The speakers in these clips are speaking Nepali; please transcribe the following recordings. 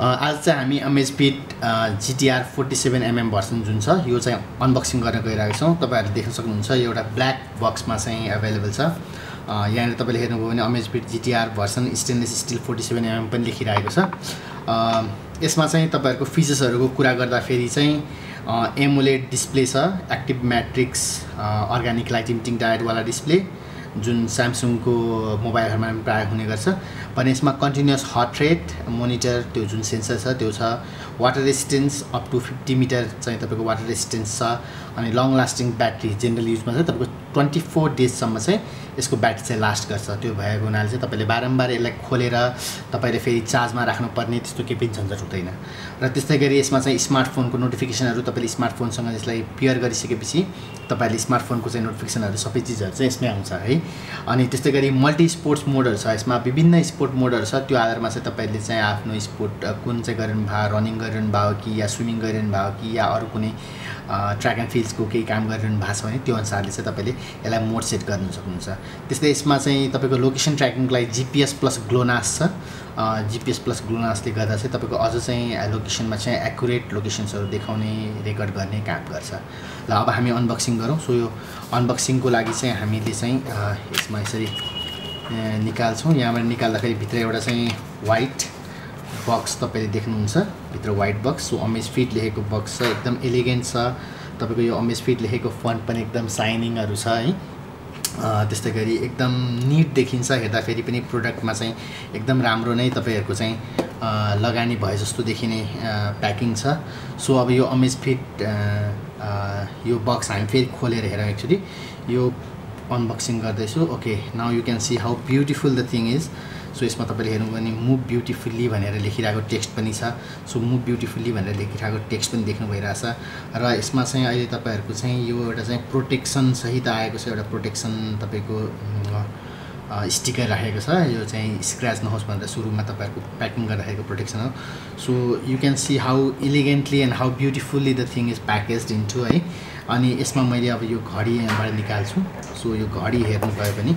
आज चाहिँ हामी Amazfit GTR forty seven MM version जुन छ यो चाहिँ अनबक्सिङ गर्न गइरहेको छौँ। तपाईँहरूले देख्न सक्नुहुन्छ एउटा ब्ल्याक बक्समा चाहिँ एभाइलेबल छ। यहाँनिर तपाईँले हेर्नुभयो भने Amazfit GTR version stainless steel forty seven MM पनि लेखिरहेको छ। यसमा चाहिँ तपाईँहरूको फिचर्सहरूको कुरा गर्दाखेरि चाहिँ एमुलेट डिस्प्ले छ active matrix organic light emitting डायटवाला display जुन स्यामसङको मोबाइलहरूमा प्रायः हुने गर्छ। भने यसमा कन्टिन्युस हट रेट मोनिटर त्यो जुन सेन्सर छ त्यो छ। Water resistance up to fifty metre चाहिँ तपाईँको वाटर रेसिस्टेन्स छ। अनि लङ लास्टिङ ब्याट्री जेनरल युजमा चाहिँ तपाईँको ट्वेन्टी फोर डेजसम्म चाहिँ यसको ब्याट्री चाहिँ लास्ट गर्छ। त्यो भएको हुनाले चाहिँ तपाईँले बारम्बार यसलाई खोलेर तपाईँले फेरि चार्जमा राख्नुपर्ने त्यस्तो केही पनि झन्झट हुँदैन। र त्यस्तै गरी यसमा चाहिँ स्मार्टफोनको नोटिफिकेसनहरू तपाईँले स्मार्टफोनसँग यसलाई पेयर गरिसकेपछि तपाईँहरूले स्मार्टफोनको चाहिँ नोटिफिकेसनहरू सबै चिजहरू चाहिँ यसमै आउँछ है। अनि त्यस्तै गरी मल्टी स्पोर्ट्स मोडहरू छ। यसमा विभिन्न स्पोर्ट मोडहरू छ। त्यो आधारमा चाहिँ तपाईँले चाहिँ आफ्नो स्पोर्ट कुन चाहिँ गरिरहनु भयो रनिङ गरिरहनु भयो कि या स्विमिङ गरिरहनु भयो कि या अरू कुनै ट्र्याक एन्ड फिल्ड्सको केही काम गरिरहनु भएको छ भने त्यो अनुसारले चाहिँ तपाईँले यसलाई मोड सेट गर्नु सक्नुहुन्छ। त्यस्तै यसमा चाहिँ तपाईँको लोकेसन ट्र्याकिङको लागि जिपिएस प्लस ग्लोनास छ। जिपिएस प्लस ग्लोनासले गर्दा चाहिँ तपाईँको अझ चाहिँ लोकेसनमा चाहिँ एकुरेट लोकेसन्सहरू देखाउने रेकर्ड गर्ने काम गर्छ। ल अब हामी अनबक्सिङ गरौँ। सो यो अनबक्सिङको लागि चाहिँ हामीले चाहिँ यसमा यसरी निकाल्छौँ। यहाँबाट निकाल्दाखेरि भित्र एउटा चाहिँ वाइट बक्स तपाईँले देख्नुहुन्छ। भित्र white box so Amazfit लेखेको बक्स छ। एकदम एलिगेन्ट छ। तपाईँको यो अमेज फिट लेखेको फन्ट पनि एकदम साइनिङहरू छ है। त्यस्तै गरी एकदम निट देखिन्छ हेर्दाखेरि पनि प्रोडक्टमा चाहिँ एकदम राम्रो नै तपाईँहरूको चाहिँ लगानी भए जस्तो देखिने प्याकिङ छ। सो अब यो अमेज फिट अ, अ, यो बक्स हामी फेरि खोलेर हेरौँ एक्चुली यो अनबक्सिङ गर्दैछु। Okay now you can see how beautiful the thing is so यसमा तपाईँले हेर्नु भने मुभ ब्युटिफुल्ली भनेर लेखिरहेको टेक्स्ट पनि छ। सो मुभ ब्युटिफुल्ली भनेर लेखिरहेको टेक्स्ट पनि देख्नु भइरहेछ। र यसमा चाहिँ अहिले तपाईँहरूको चाहिँ यो एउटा चाहिँ प्रोटेक्सन सहित आएको छ एउटा प्रोटेक्सन तपाईँको स्टिकर राखेको छ। यो चाहिँ स्क्र्याच नहोस् भनेर सुरुमा तपाईँहरूको प्याकिङ गर्दाखेरिको प्रोटेक्सन हो। So you can see how elegantly and how beautifully the thing is package into है। अनि यसमा मैले अब यो घडी यहाँबाट निकाल्छु। सो यो घडी हेर्नुभयो भने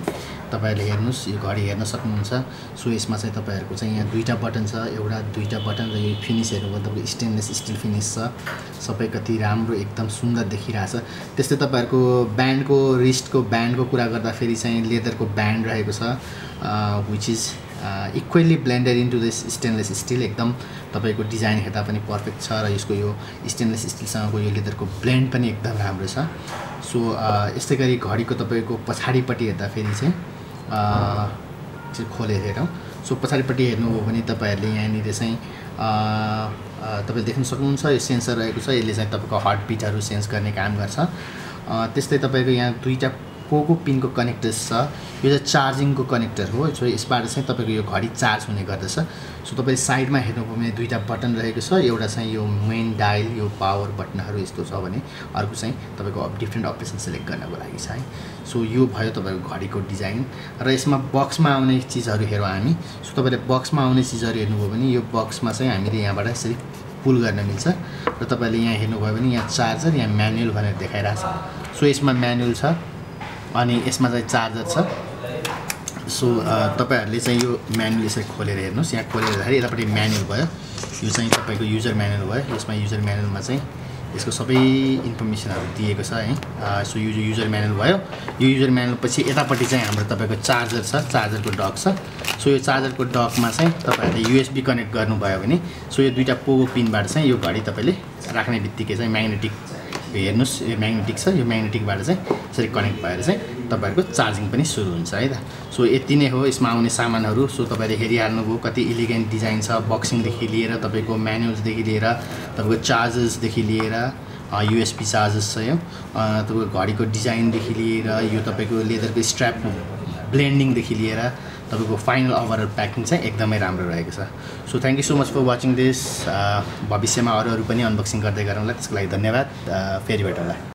तपाईँहरूले हेर्नुहोस् यो घडी हेर्न सक्नुहुन्छ। सो यसमा चाहिँ तपाईँहरूको चाहिँ यहाँ दुईवटा बटन छ। एउटा दुईवटा बटन र यो फिनिस हेर्नुभयो तपाईँको स्टेनलेस स्टिल फिनिस छ। सबै कति राम्रो एकदम सुन्दर देखिरहेछ। त्यस्तै तपाईँहरूको ब्यान्डको रिस्टको ब्यान्डको कुरा गर्दाखेरि चाहिँ लेदरको ब्यान्ड रहेको छ which is equally blended into this stainless steel एकदम तपाईँको डिजाइन हेर्दा पनि पर्फेक्ट छ र यसको यो स्टेनलेस स्टिलसँगको यो लेदरको ब्लेन्ड पनि एकदम राम्रो छ। सो यस्तै गरी घडीको तपाईँको पछाडिपट्टि हेर्दाखेरि चाहिँ चाहिँ खोलेर हेरौँ। सो पछाडिपट्टि हेर्नुभयो भने तपाईँहरूले यहाँनिर चाहिँ तपाईँले देख्न सक्नुहुन्छ यो सेन्सर रहेको छ। यसले चाहिँ तपाईँको हार्ट बिटहरू सेन्स गर्ने काम गर्छ। त्यस्तै तपाईँको यहाँ दुईवटा पोको पिनको कनेक्टर्स छ यो चाहिँ चार्जिङको कनेक्टर हो सो यसबाट चाहिँ तपाईँको यो घडी चार्ज हुने गर्दछ। सो तपाईँले साइडमा हेर्नुभयो भने दुईवटा बटन रहेको छ एउटा चाहिँ यो मेन डायल यो पावर बटनहरू यस्तो छ भने अर्को चाहिँ तपाईँको डिफ्रेन्ट अपरेसन सेलेक्ट गर्नको लागि छ है। सो यो भयो तपाईँको घडीको डिजाइन र यसमा बक्समा आउने चिजहरू हेरौँ हामी। सो तपाईँले बक्समा आउने चिजहरू हेर्नुभयो भने यो बक्समा चाहिँ हामीले यहाँबाट यसरी पुल गर्न मिल्छ र तपाईँले यहाँ हेर्नुभयो भने यहाँ चार्जर यहाँ म्यानुअल भनेर देखाइरहेको छ। सो यसमा म्यानुअल छ। अनि यसमा चाहिँ चार्जर छ। सो तपाईँहरूले चाहिँ यो म्यानुअल यसरी खोलेर हेर्नुहोस्। यहाँ खोलेर हेर्दाखेरि यतापट्टि म्यानुअल भयो। यो चाहिँ तपाईँको युजर म्यानुअल भयो। यसमा युजर म्यानुअलमा चाहिँ यसको सबै इन्फर्मेसनहरू दिएको छ है। सो यो युजर म्यानुअल भयो यो युजर म्यानुअल पछि यतापट्टि चाहिँ हाम्रो तपाईँको चार्जर छ चार्जरको डक छ। सो यो चार्जरको डकमा चाहिँ तपाईँहरूले युएसबी कनेक्ट गर्नुभयो भने सो यो दुइटा पोगो पिनबाट चाहिँ यो घडी तपाईँले राख्ने बित्तिकै चाहिँ म्याग्नेटिक हेर्नुहोस् यो म्याग्नेटिक छ यो म्याग्नेटिकबाट चाहिँ यसरी कनेक्ट भएर चाहिँ तपाईँहरूको चार्जिङ पनि सुरु हुन्छ है त? सो यति नै हो यसमा आउने सामानहरू। सो तपाईँले हेरिहाल्नुभयो कति इलिगेन्ट डिजाइन छ बक्सिङदेखि लिएर तपाईँको म्यानुअल्सदेखि लिएर तपाईँको चार्जर्सदेखि लिएर युएसपी चार्जर्स छ यो। तपाईँको घडीको डिजाइनदेखि लिएर यो तपाईँको लेदरको स्ट्र्याप ब्लेन्डिङदेखि लिएर तपाईँको फाइनल ओभरअल प्याकिङ चाहिँ एकदमै राम्रो रहेको छ। So thank you so much for watching this भविष्यमा अरू अरू पनि अनबक्सिङ गर्दै गरौँला। त्यसको लागि धन्यवाद। अ, फेरि भेटौँला।